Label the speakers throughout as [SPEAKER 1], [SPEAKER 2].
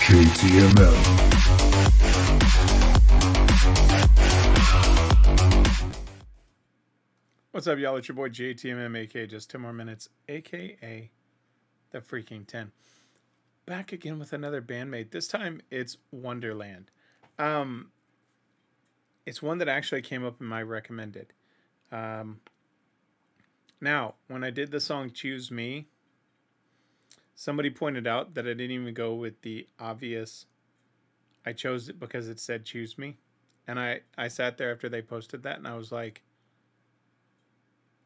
[SPEAKER 1] KTML.
[SPEAKER 2] What's up, y'all? It's your boy JTMM, aka just 10 more minutes, aka the freaking 10. Back again with another BAND-MAID. This time it's Wonderland. Um, it's one that actually came up in my recommended. Um, now, when I did the song Choose Me, somebody pointed out that I didn't even go with the obvious. I chose it because it said Choose Me. And I, I sat there after they posted that and I was like,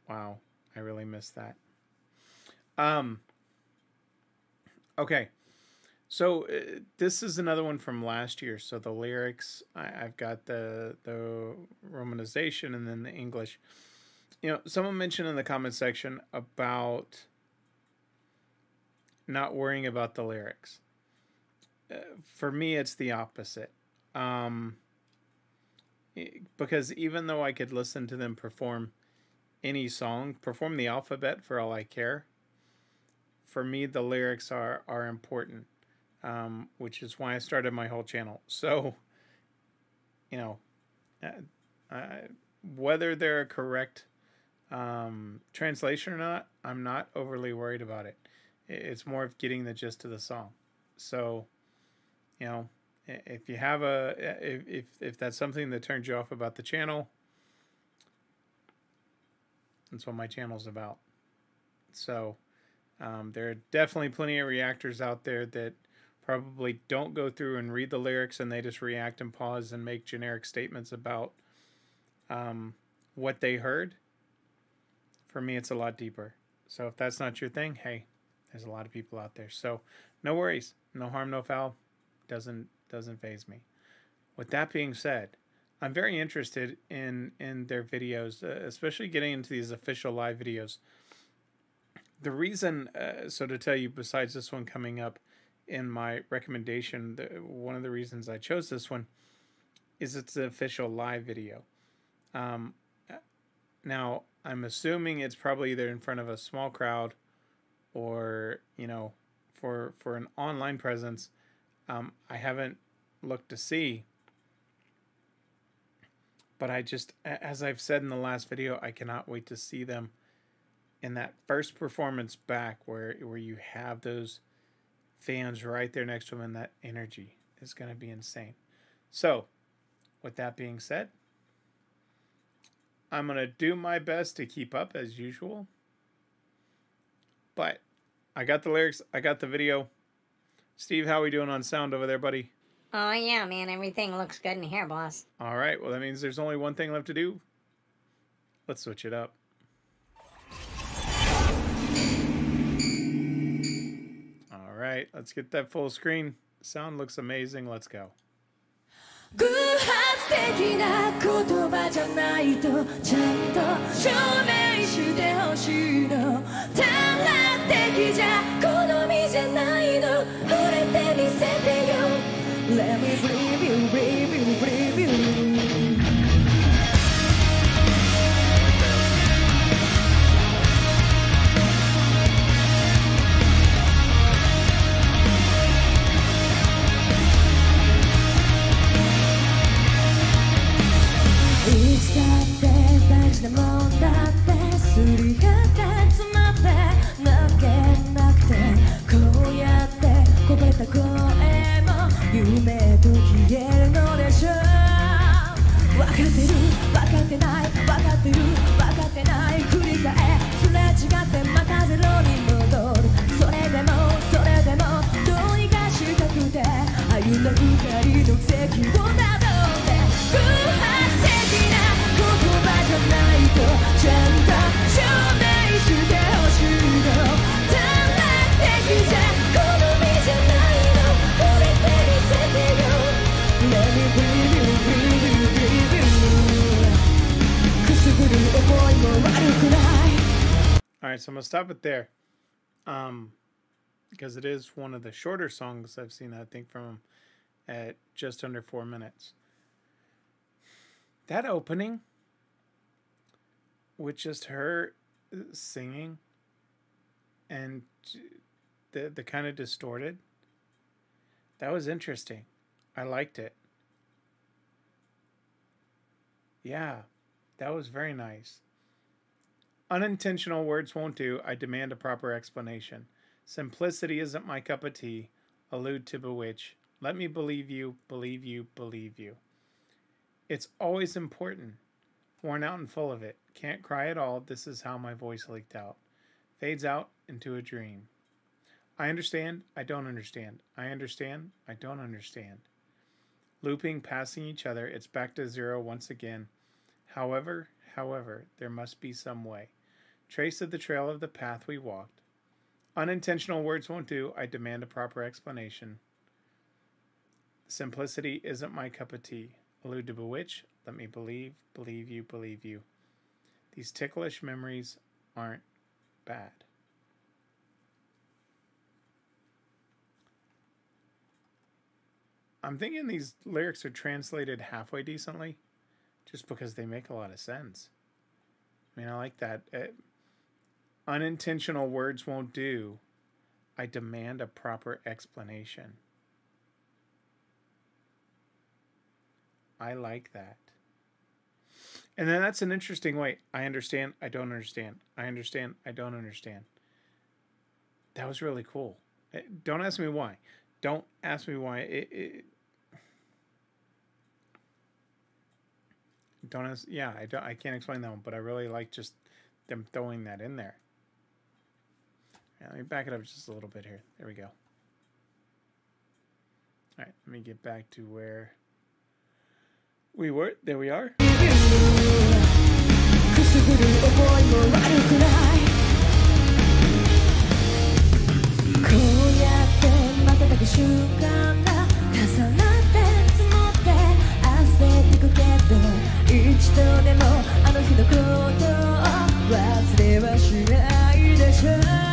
[SPEAKER 2] Wow, I really missed that. Um. Okay, so uh, this is another one from last year. So the lyrics, I, I've got the the romanization and then the English. You know, someone mentioned in the comment section about not worrying about the lyrics. Uh, for me, it's the opposite. Um, because even though I could listen to them perform any song, perform the alphabet for all I care. For me, the lyrics are are important, um, which is why I started my whole channel. So, you know, uh, uh, whether they're a correct um, translation or not, I'm not overly worried about it. It's more of getting the gist of the song. So, you know, if you have a if if, if that's something that turns you off about the channel, that's what my channel's about. So um, there are definitely plenty of reactors out there that probably don't go through and read the lyrics and they just react and pause and make generic statements about um, what they heard. For me, it's a lot deeper. So if that's not your thing, hey, there's a lot of people out there. So no worries, no harm, no foul. Doesn't doesn't phase me. With that being said, I'm very interested in in their videos, uh, especially getting into these official live videos. The reason, uh, so to tell you, besides this one coming up in my recommendation, the, one of the reasons I chose this one is it's the official live video. Um, uh, now, I'm assuming it's probably either in front of a small crowd or, you know, for for an online presence. Um, I haven't looked to see but I just, as I've said in the last video, I cannot wait to see them in that first performance back where where you have those fans right there next to them and that energy is going to be insane. So, with that being said, I'm going to do my best to keep up as usual. But I got the lyrics, I got the video. Steve, how we doing on sound over there, buddy?
[SPEAKER 3] Oh yeah, man, everything looks good in here, boss.
[SPEAKER 2] All right. Well, that means there's only one thing left to do. Let's switch it up. All right. Let's get that full screen. Sound looks amazing. Let's go.
[SPEAKER 4] 偶発的な言葉じゃないとちゃんと証明してほしいの短絡 的じ
[SPEAKER 2] stop it there. Um, because it is one of the shorter songs I've seen, I think, from at just under four minutes. That opening with just her uh, singing and the the kind of distorted That was interesting. I liked it. Yeah, that was very nice. Unintentional words won't do. I demand a proper explanation. Simplicity isn't my cup of tea. Allude to bewitch. Let me believe you, believe you, believe you. It's always important. Worn out and full of it. Can't cry at all. This is how my voice leaked out. Fades out into a dream. I understand. I don't understand. I understand. I don't understand. Looping, passing each other. It's back to zero once again. However, however, there must be some way. Trace of the trail of the path we walked. Unintentional words won't do. I demand a proper explanation. Simplicity isn't my cup of tea. Allude to bewitch. Let me believe, believe you, believe you. These ticklish memories aren't bad. I'm thinking these lyrics are translated halfway decently just because they make a lot of sense. I mean, I like that. Uh, unintentional words won't do. I demand a proper explanation. I like that. And then that's an interesting way. I understand, I don't understand. I understand, I don't understand. That was really cool. Eh, don't ask me why. Don't ask me why. It, it, don't ask, yeah, I don't, I can't explain that one, but I really like just them throwing that in there. Let me back it up just a little bit here. There we go. All right, let me get back to where we were. There we are.
[SPEAKER 4] でもあの日のことを忘れはしないでしょう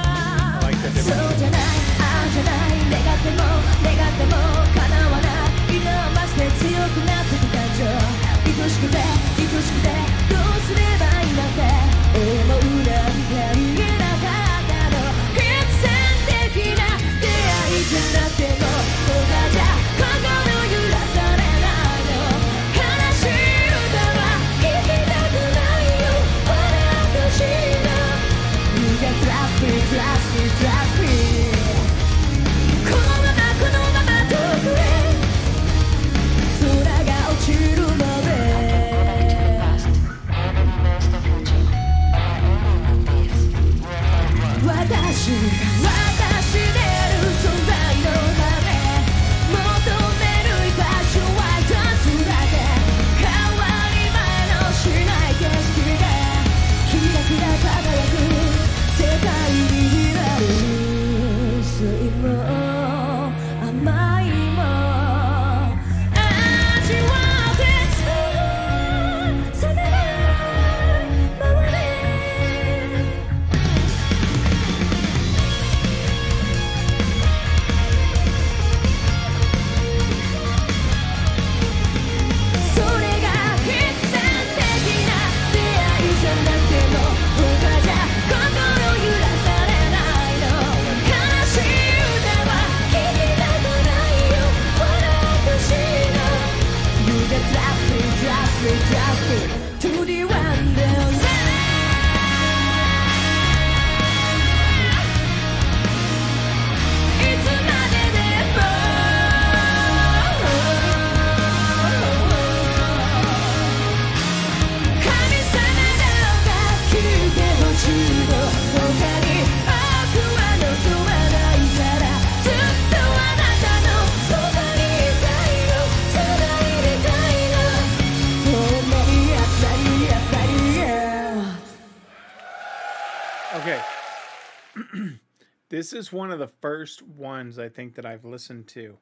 [SPEAKER 2] this is one of the first ones I think that I've listened to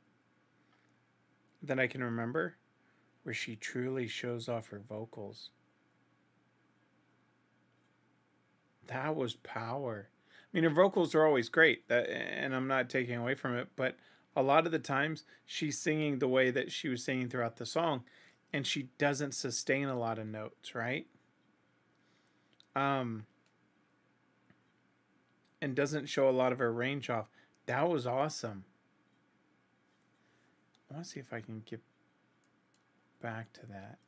[SPEAKER 2] that I can remember where she truly shows off her vocals. That was power. I mean, her vocals are always great, that, and I'm not taking away from it, but a lot of the times she's singing the way that she was singing throughout the song, and she doesn't sustain a lot of notes, right? Um, and doesn't show a lot of her range off. That was awesome. I want to see if I can get back to that.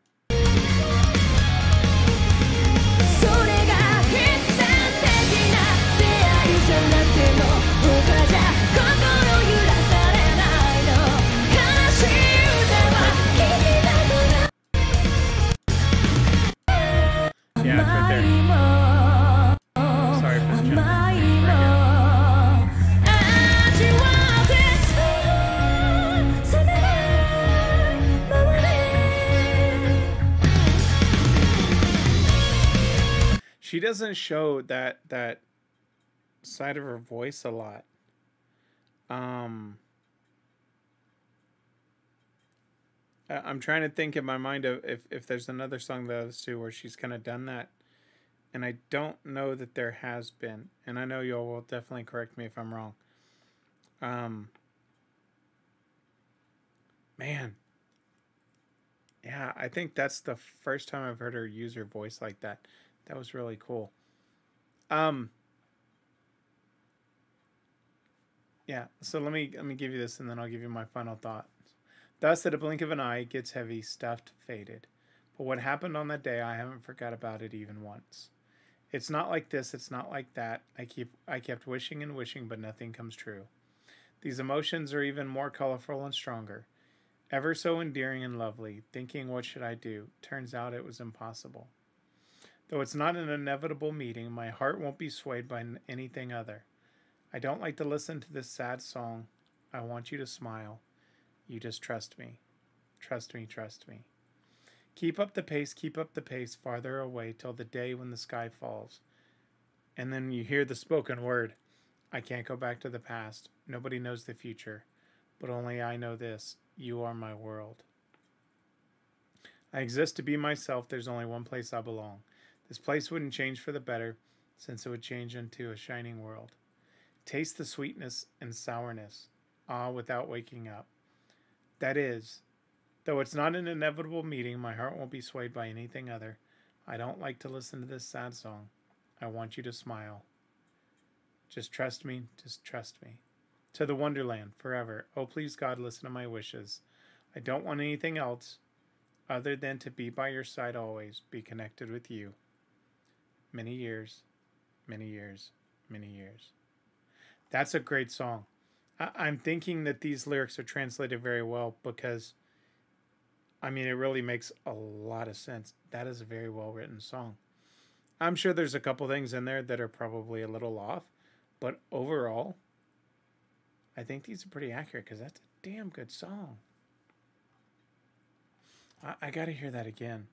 [SPEAKER 2] She doesn't show that that side of her voice a lot. Um I'm trying to think in my mind of if, if there's another song that those two where she's kind of done that. And I don't know that there has been. And I know y'all will definitely correct me if I'm wrong. Um Man. Yeah, I think that's the first time I've heard her use her voice like that. That was really cool. Um Yeah, so let me let me give you this and then I'll give you my final thoughts. Thus at a blink of an eye it gets heavy, stuffed, faded. But what happened on that day I haven't forgot about it even once. It's not like this, it's not like that. I keep I kept wishing and wishing but nothing comes true. These emotions are even more colorful and stronger. Ever so endearing and lovely, thinking what should I do? Turns out it was impossible. Though it's not an inevitable meeting, my heart won't be swayed by anything other. I don't like to listen to this sad song. I want you to smile. You just trust me. Trust me, trust me. Keep up the pace, keep up the pace farther away till the day when the sky falls. And then you hear the spoken word. I can't go back to the past. Nobody knows the future. But only I know this. You are my world. I exist to be myself. There's only one place I belong. This place wouldn't change for the better, since it would change into a shining world. Taste the sweetness and sourness, ah, without waking up. That is, though it's not an inevitable meeting, my heart won't be swayed by anything other. I don't like to listen to this sad song. I want you to smile. Just trust me, just trust me. To the Wonderland, forever. Oh, please, God, listen to my wishes. I don't want anything else other than to be by your side always, be connected with you. Many years, many years, many years. That's a great song. I- I'm thinking that these lyrics are translated very well because, I mean, it really makes a lot of sense. That is a very well written song. I'm sure there's a couple things in there that are probably a little off, but overall, I think these are pretty accurate because that's a damn good song. I, I got to hear that again.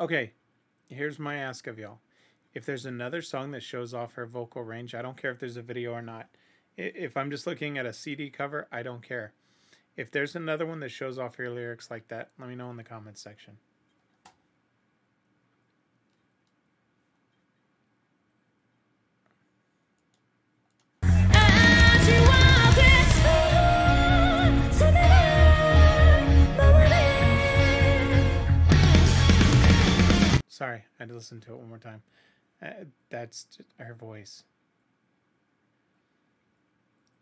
[SPEAKER 2] Okay, here's my ask of y'all. If there's another song that shows off her vocal range, I don't care if there's a video or not. If I'm just looking at a CD cover, I don't care. If there's another one that shows off your lyrics like that, let me know in the comments section. Sorry, I had to listen to it one more time. Uh, that's her voice.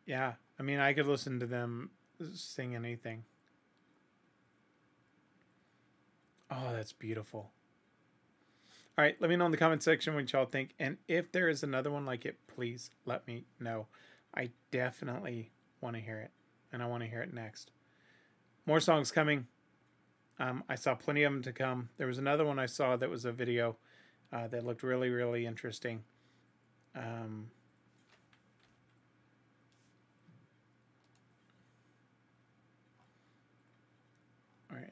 [SPEAKER 2] Yeah, I mean, I could listen to them sing anything. Oh, that's beautiful. All right, let me know in the comment section what y'all think. And if there is another one like it, please let me know. I definitely want to hear it. And I want to hear it next. More songs coming. Um, I saw plenty of them to come. There was another one I saw that was a video uh, that looked really, really interesting. Um,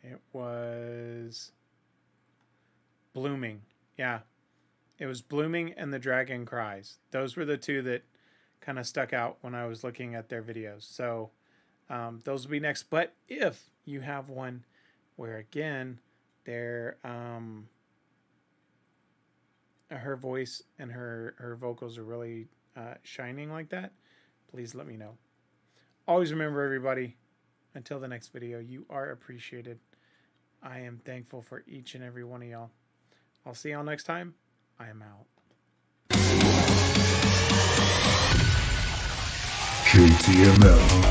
[SPEAKER 2] it was Blooming. Yeah. It was Blooming and The Dragon Cries. Those were the two that kind of stuck out when I was looking at their videos. So um, those will be next. But if you have one where again their um her voice and her her vocals are really uh, shining like that please let me know always remember, everybody, until the next video, you are appreciated. I am thankful for each and every one of y'all. I'll see y'all next time. I am out.
[SPEAKER 1] KTML.